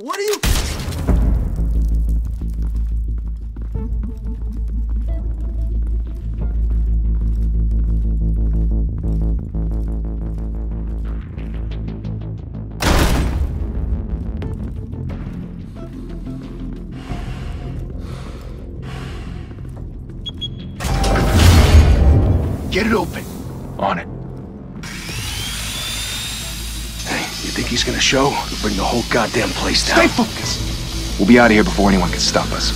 What are you... Get it open. On it. Hey, you think he's gonna show? He'll bring the whole goddamn place down. Stay focused. We'll be out of here before anyone can stop us.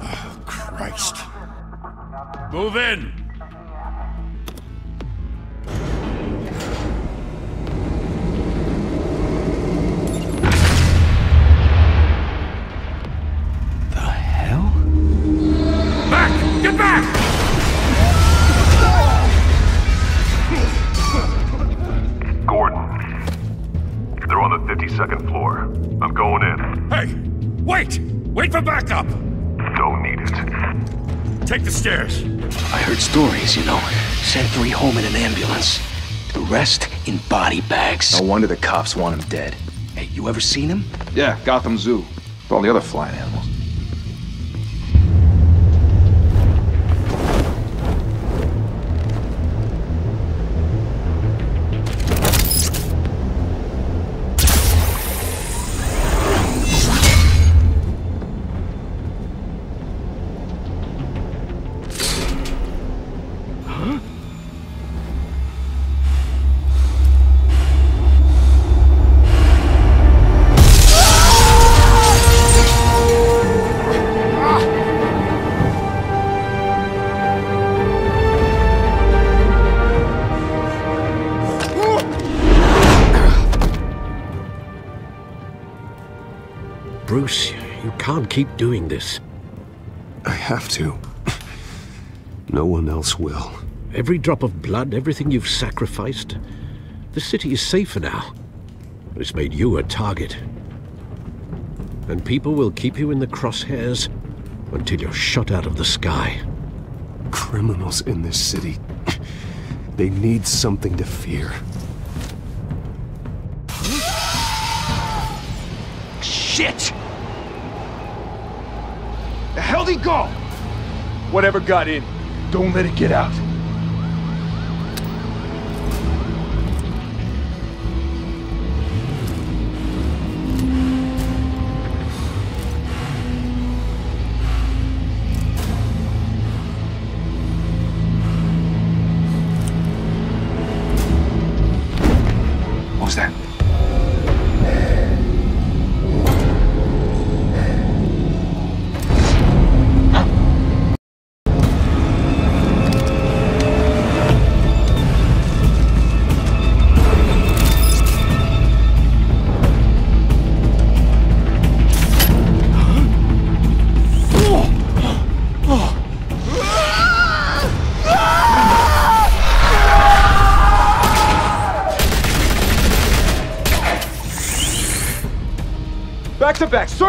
Oh, Christ. Move in! The rest in body bags. No wonder the cops want him dead. Hey, you ever seen him? Yeah, Gotham Zoo. With all the other flying animals. Keep doing this. I have to. No one else will. Every drop of blood, everything you've sacrificed. The city is safer now. But it's made you a target. And people will keep you in the crosshairs until you're shot out of the sky. Criminals in this city. They need something to fear. Shit! Go? Whatever got in, don't let it get out.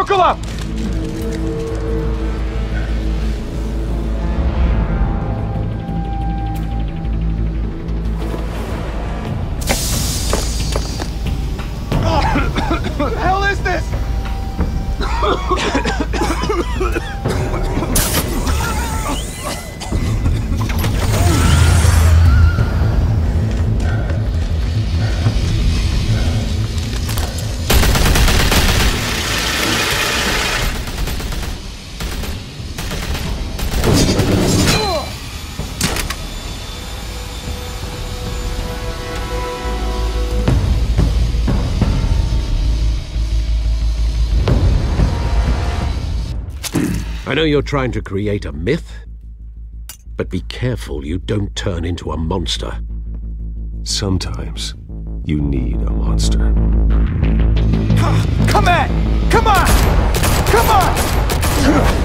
To know you're trying to create a myth, but be careful you don't turn into a monster. Sometimes you need a monster. Come at! Come on! Come on!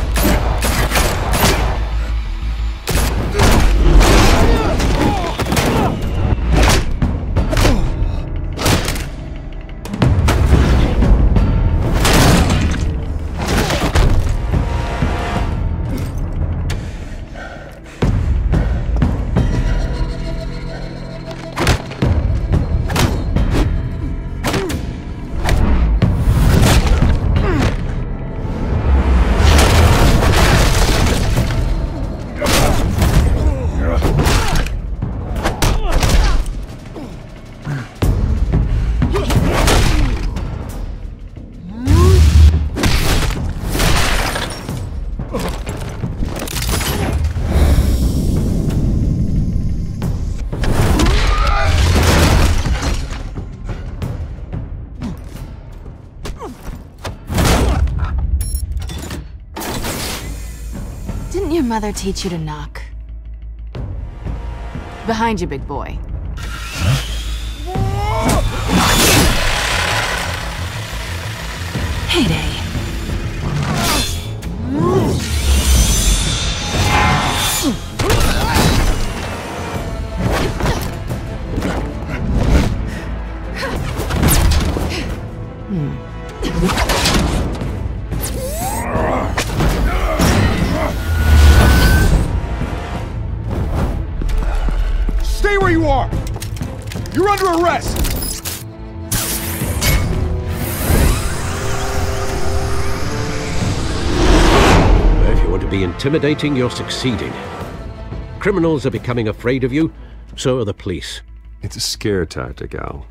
Mother teach you to knock? Behind you, big boy. Heyday. Intimidating, you're succeeding. Criminals are becoming afraid of you, so are the police. It's a scare tactic, Al.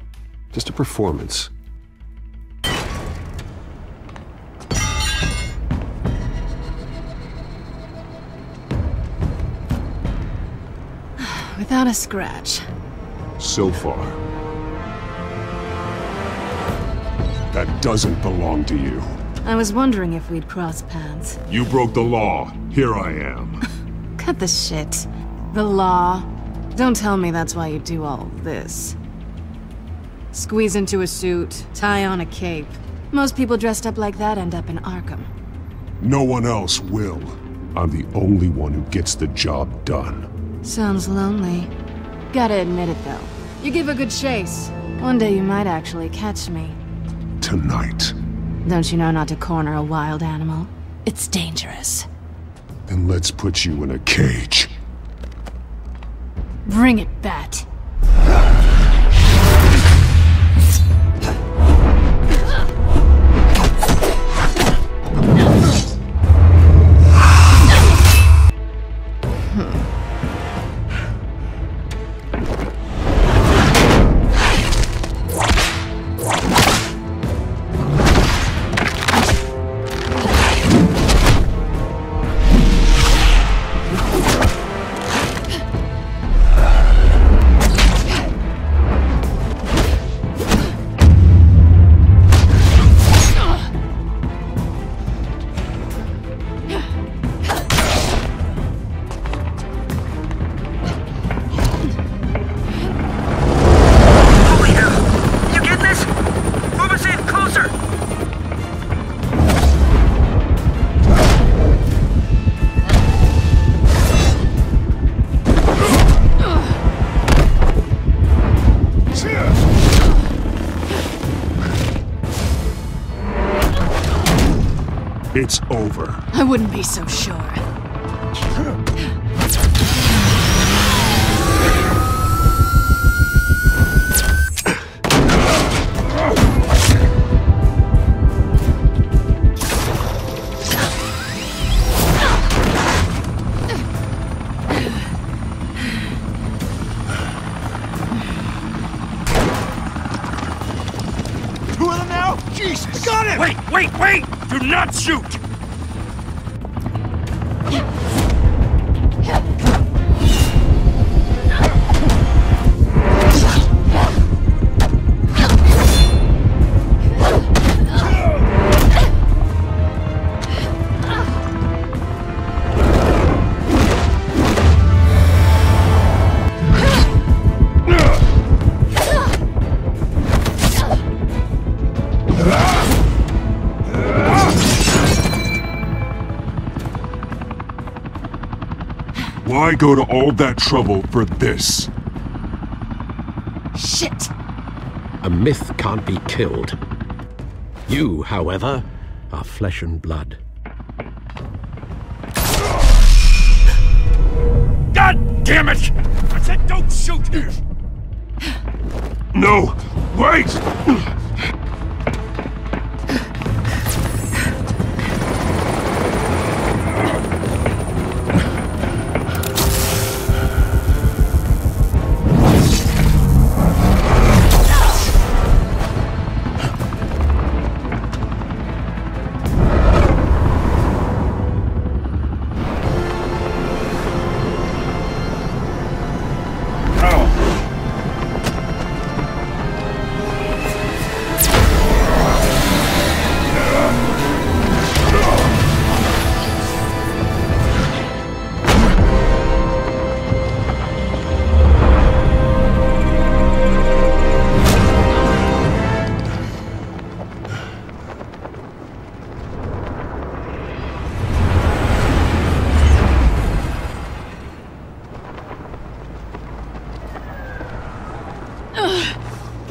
Just a performance. Without a scratch. So far. That doesn't belong to you. I was wondering if we'd cross paths. You broke the law. Here I am. Cut the shit. The law. Don't tell me that's why you do all this. Squeeze into a suit, tie on a cape. Most people dressed up like that end up in Arkham. No one else will. I'm the only one who gets the job done. Sounds lonely. Gotta admit it though. You give a good chase. One day you might actually catch me. Tonight. Don't you know not to corner a wild animal? It's dangerous. Then let's put you in a cage. Bring it, Bat. Over. I wouldn't be so sure. Two of them now? Jesus! Got him! Wait, wait, wait! Do not shoot! Why go to all that trouble for this? Shit! A myth can't be killed. You, however, are flesh and blood. God damn it! I said don't shoot! No! Wait!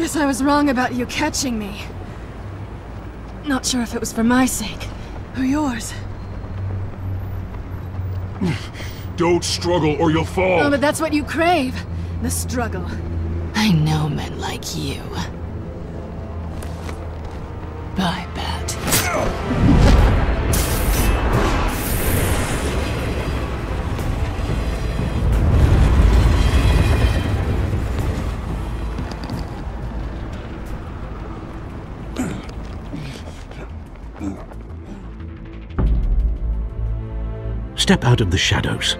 Guess I was wrong about you catching me. Not sure if it was for my sake, or yours. Don't struggle or you'll fall. Oh, but that's what you crave. The struggle. I know men like you. Step out of the shadows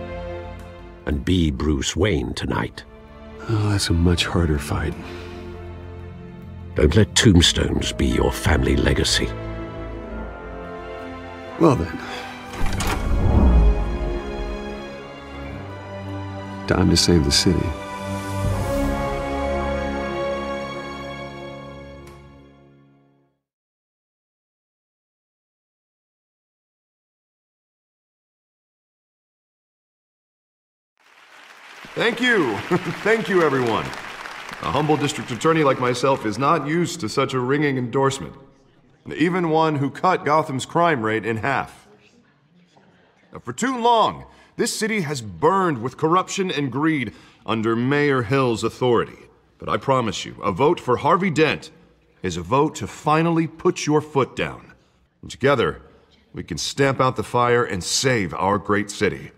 and be Bruce Wayne tonight. Oh, that's a much harder fight. Don't let tombstones be your family legacy. Well then. Time to save the city. Thank you. Thank you, everyone. A humble district attorney like myself is not used to such a ringing endorsement. Even one who cut Gotham's crime rate in half. Now, For too long, this city has burned with corruption and greed under Mayor Hill's authority. But I promise you, a vote for Harvey Dent is a vote to finally put your foot down. And together, we can stamp out the fire and save our great city.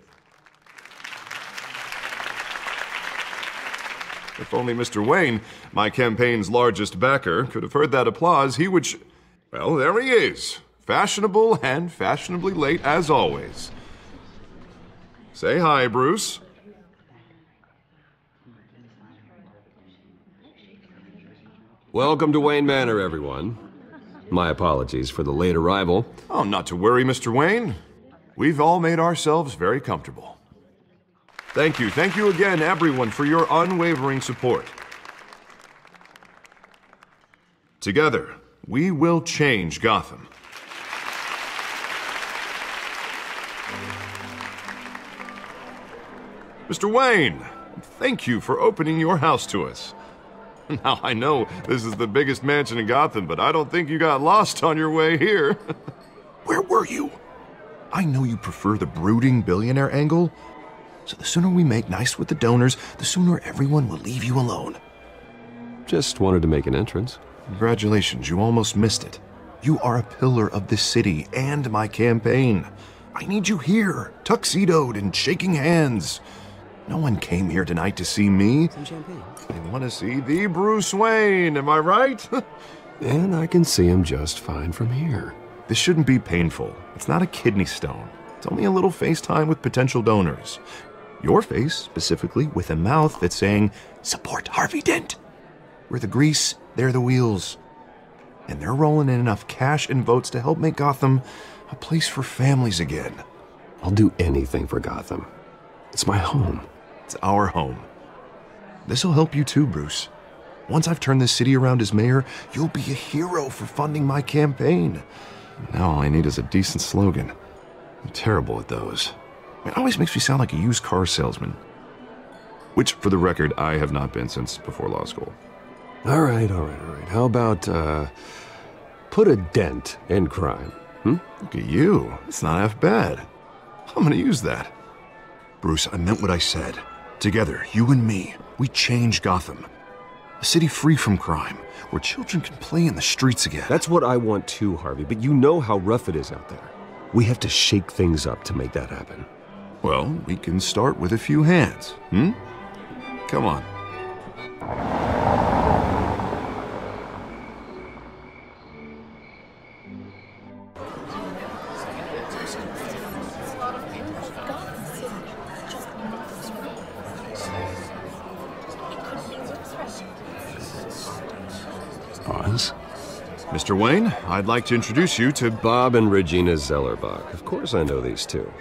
If only Mr. Wayne, my campaign's largest backer, could have heard that applause, he would. Sh- well, there he is. Fashionable and fashionably late as always. Say hi, Bruce. Welcome to Wayne Manor, everyone. My apologies for the late arrival. Oh, not to worry, Mr. Wayne. We've all made ourselves very comfortable. Thank you. Thank you again, everyone, for your unwavering support. Together, we will change Gotham. Mr. Wayne, thank you for opening your house to us. Now, I know this is the biggest mansion in Gotham, but I don't think you got lost on your way here. Where were you? I know you prefer the brooding billionaire angle, so the sooner we make nice with the donors, the sooner everyone will leave you alone. Just wanted to make an entrance. Congratulations, you almost missed it. You are a pillar of this city and my campaign. I need you here, tuxedoed and shaking hands. No one came here tonight to see me. Some champagne. They want to see the Bruce Wayne, am I right? And I can see him just fine from here. this shouldn't be painful. It's not a kidney stone. It's only a little FaceTime with potential donors. Your face, specifically, with a mouth that's saying, Support Harvey Dent. We're the grease, they're the wheels. And they're rolling in enough cash and votes to help make Gotham a place for families again. I'll do anything for Gotham. It's my home. It's our home. This'll help you too, Bruce. Once I've turned this city around as mayor, you'll be a hero for funding my campaign. Now all I need is a decent slogan. I'm terrible at those. It always makes me sound like a used car salesman. Which, for the record, I have not been since before law school. All right, all right, all right. How about, uh, put a dent in crime? Hmm? Look at you. It's not half bad. I'm gonna use that. Bruce, I meant what I said. Together, you and me, we change Gotham. A city free from crime, where children can play in the streets again. That's what I want too, Harvey, but you know how rough it is out there. We have to shake things up to make that happen. Well, we can start with a few hands, hmm? Come on. Pause. Mr. Wayne, I'd like to introduce you to Bob and Regina Zellerbach. Of course I know these two.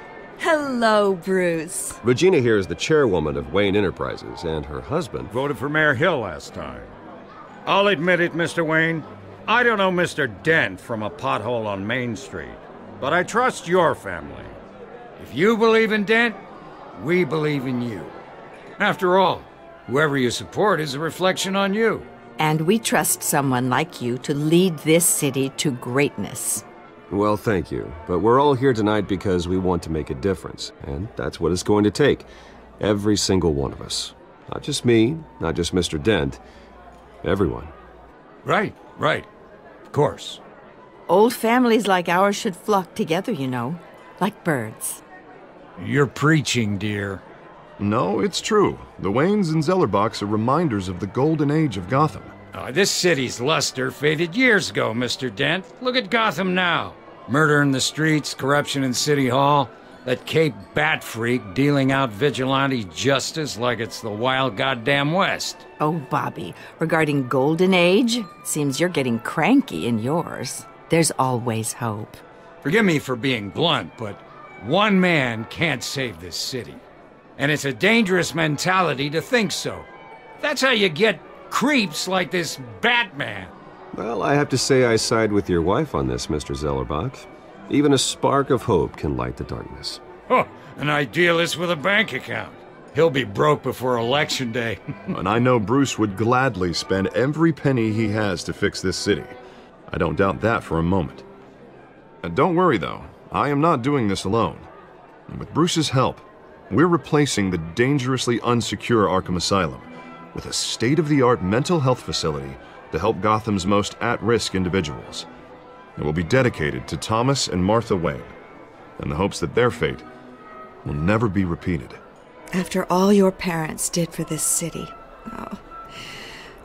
Hello, Bruce. Regina here is the chairwoman of Wayne Enterprises, and her husband. Voted for Mayor Hill last time. I'll admit it, Mr. Wayne. I don't know Mr. Dent from a pothole on Main Street, but I trust your family. If you believe in Dent, we believe in you. After all, whoever you support is a reflection on you. And we trust someone like you to lead this city to greatness. Well, thank you. But we're all here tonight because we want to make a difference. And that's what it's going to take. Every single one of us. Not just me, not just Mr. Dent. Everyone. Right, right. Of course. Old families like ours should flock together, you know. Like birds. You're preaching, dear. No, it's true. The Waynes and Zellerbachs are reminders of the golden age of Gotham. Uh, this city's luster faded years ago, Mr. Dent. Look at Gotham now. Murder in the streets, corruption in City Hall, that Cape Bat freak dealing out vigilante justice like it's the wild goddamn West. Oh, Bobby, regarding Golden Age, seems you're getting cranky in yours. There's always hope. Forgive me for being blunt, but one man can't save this city. And it's a dangerous mentality to think so. That's how you get creeps like this Batman. Well, I have to say I side with your wife on this, Mr. Zellerbach. Even a spark of hope can light the darkness. Oh, an idealist with a bank account. He'll be broke before Election Day. and I know Bruce would gladly spend every penny he has to fix this city. I don't doubt that for a moment. And don't worry, though. I am not doing this alone. And with Bruce's help, we're replacing the dangerously unsecure Arkham Asylum with a state-of-the-art mental health facility to help Gotham's most at-risk individuals. It will be dedicated to Thomas and Martha Wayne, in the hopes that their fate will never be repeated. After all your parents did for this city, oh,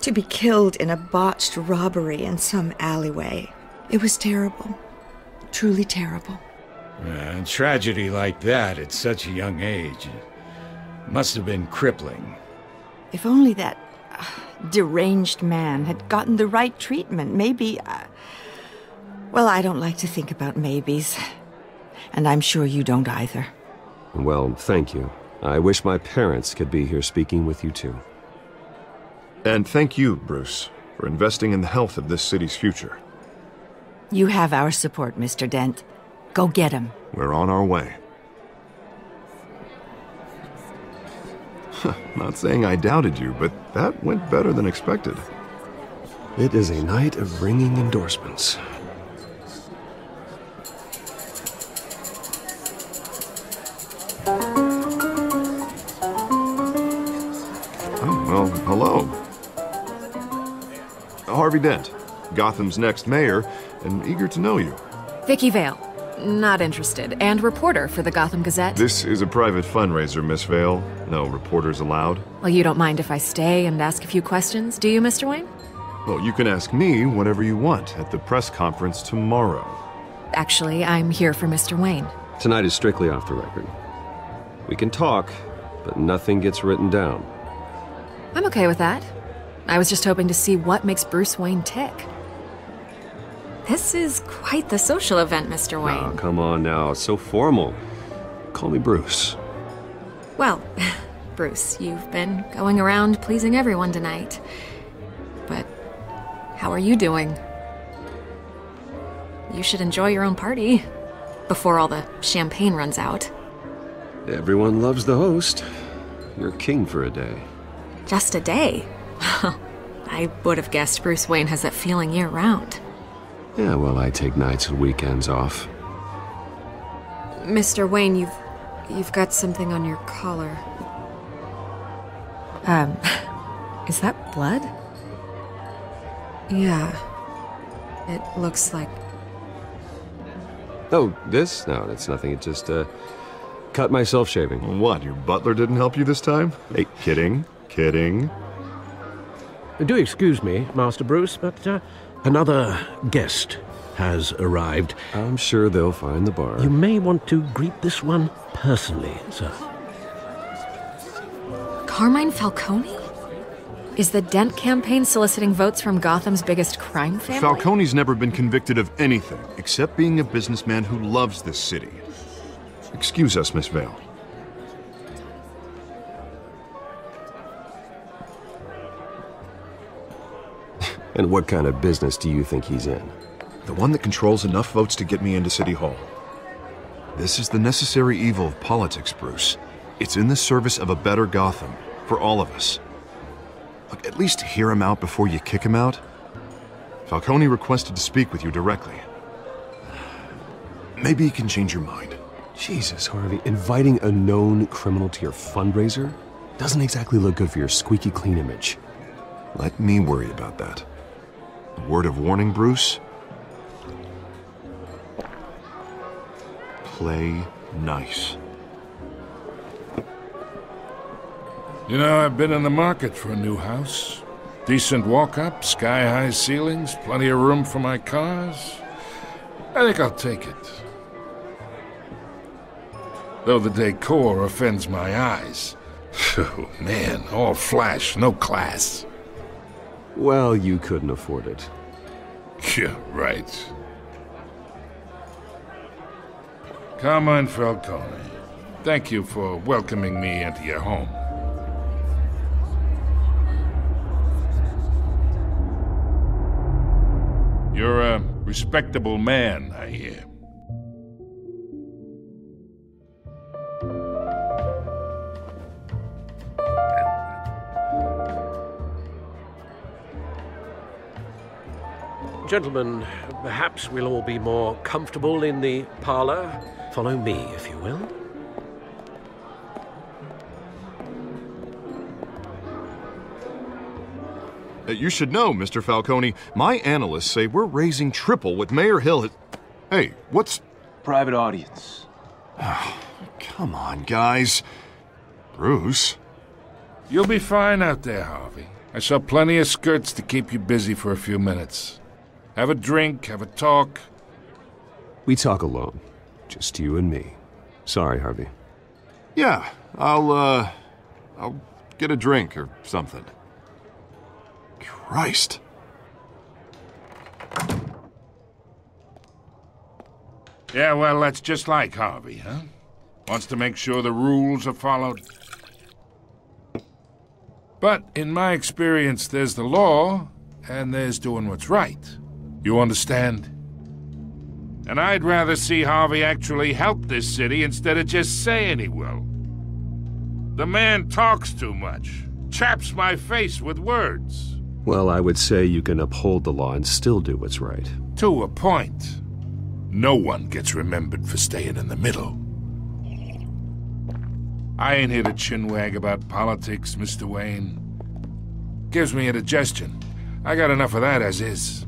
to be killed in a botched robbery in some alleyway, it was terrible. Truly terrible. A tragedy like that at such a young age must have been crippling. If only that uh, deranged man had gotten the right treatment, maybe. Uh, well, I don't like to think about maybes. And I'm sure you don't either. Well, thank you. I wish my parents could be here speaking with you too. And thank you, Bruce, for investing in the health of this city's future. You have our support, Mr. Dent. Go get him. We're on our way. Not saying I doubted you, but that went better than expected. It is a night of ringing endorsements. Oh, well, hello. Harvey Dent, Gotham's next mayor, and eager to know you. Vicki Vale. Not interested. And reporter for the Gotham Gazette. This is a private fundraiser, Miss Vale. No reporters allowed. Well, you don't mind if I stay and ask a few questions, do you, Mr. Wayne? Well, you can ask me whatever you want at the press conference tomorrow. Actually, I'm here for Mr. Wayne. Tonight is strictly off the record. We can talk, but nothing gets written down. I'm okay with that. I was just hoping to see what makes Bruce Wayne tick. This is quite the social event, Mr. Wayne. Oh, come on now. It's so formal. Call me Bruce. Well, Bruce, you've been going around pleasing everyone tonight. But how are you doing? You should enjoy your own party before all the champagne runs out. Everyone loves the host. You're king for a day. Just a day? I would have guessed Bruce Wayne has that feeling year round. Yeah, well, I take nights and weekends off. Mr. Wayne, you've you've got something on your collar. Um, is that blood? Yeah. It looks like Oh, this? No, that's nothing. It just, uh, cut myself shaving. What, your butler didn't help you this time? Hey, kidding, kidding. Do excuse me, Master Bruce, but uh, another guest has arrived. I'm sure they'll find the bar. You may want to greet this one personally, sir. Carmine Falcone? Is the Dent campaign soliciting votes from Gotham's biggest crime family? Falcone's never been convicted of anything except being a businessman who loves this city. Excuse us, Miss Vale. And what kind of business do you think he's in? The one that controls enough votes to get me into City Hall. This is the necessary evil of politics, Bruce. It's in the service of a better Gotham, for all of us. Look, at least hear him out before you kick him out. Falcone requested to speak with you directly. Maybe he can change your mind. Jesus, Harvey, inviting a known criminal to your fundraiser doesn't exactly look good for your squeaky clean image. Let me worry about that. A word of warning, Bruce? Play nice. You know, I've been in the market for a new house. Decent walk-up, sky-high ceilings, plenty of room for my cars. I think I'll take it. Though the decor offends my eyes. Oh, man, all flash, no class. Well, you couldn't afford it. Yeah, right. Carmine Falcone, thank you for welcoming me into your home. You're a respectable man, I hear. Gentlemen, perhaps we'll all be more comfortable in the parlor. Follow me, if you will. Uh, you should know, Mr. Falcone, my analysts say we're raising triple what Mayor Hill had. Hey, what's. Private audience. Come on, guys. Bruce. You'll be fine out there, Harvey. I saw plenty of skirts to keep you busy for a few minutes. Have a drink, have a talk. We talk alone. Just you and me. Sorry, Harvey. Yeah, I'll, uh. I'll get a drink or something. Christ. Yeah, well, that's just like Harvey, huh? Wants to make sure the rules are followed. But in my experience, there's the law, and there's doing what's right. You understand? And I'd rather see Harvey actually help this city instead of just saying he will. The man talks too much, chaps my face with words. Well, I would say you can uphold the law and still do what's right. To a point. No one gets remembered for staying in the middle. I ain't here to chinwag about politics, Mr. Wayne. Gives me indigestion. I got enough of that as is.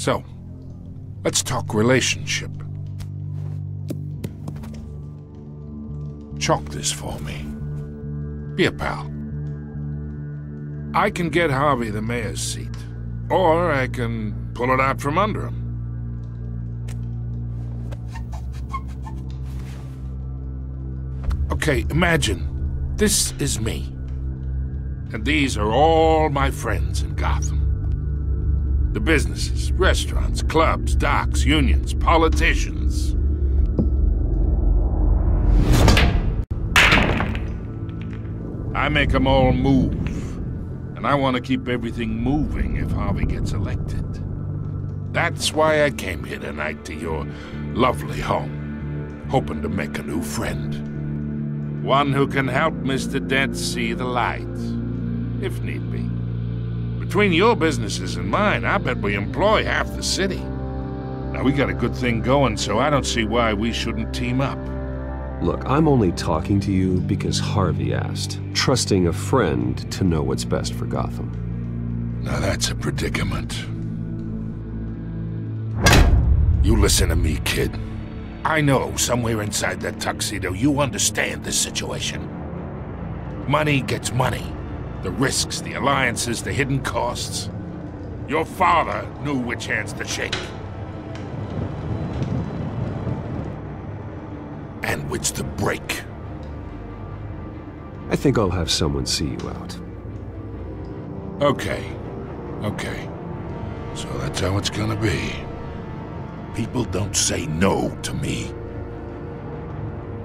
So, let's talk relationship. Chalk this for me. Be a pal. I can get Harvey the mayor's seat, or I can pull it out from under him. Okay, imagine this is me. And these are all my friends in Gotham. The businesses, restaurants, clubs, docks, unions, politicians. I make them all move. And I want to keep everything moving if Harvey gets elected. That's why I came here tonight to your lovely home, hoping to make a new friend. One who can help Mr. Dent see the light, if need be. Between your businesses and mine, I bet we employ half the city. Now, we got a good thing going, so I don't see why we shouldn't team up. Look, I'm only talking to you because Harvey asked, trusting a friend to know what's best for Gotham. Now that's a predicament. You listen to me, kid. I know somewhere inside that tuxedo you understand this situation. Money gets money. The risks, the alliances, the hidden costs. Your father knew which hands to shake. And which to break. I think I'll have someone see you out. Okay. Okay. So that's how it's gonna be. People don't say no to me.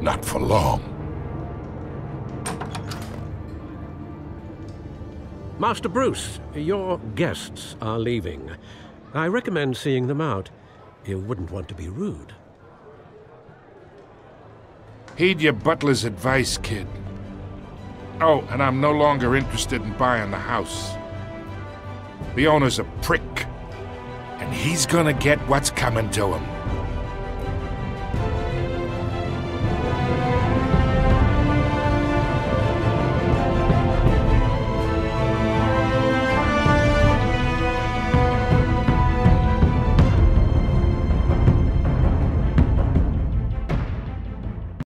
Not for long. Master Bruce, your guests are leaving. I recommend seeing them out. You wouldn't want to be rude. Heed your butler's advice, kid. Oh, and I'm no longer interested in buying the house. The owner's a prick, and he's gonna get what's coming to him.